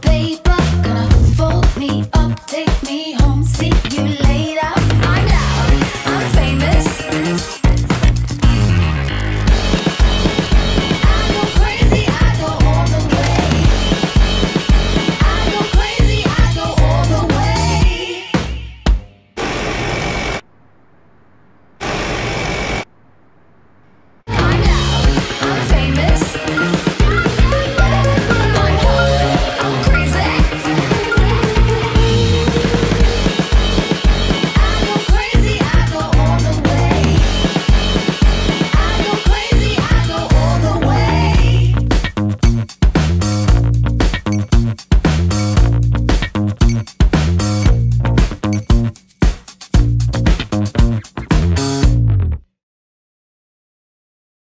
paper, gonna fold me up, take me home, see.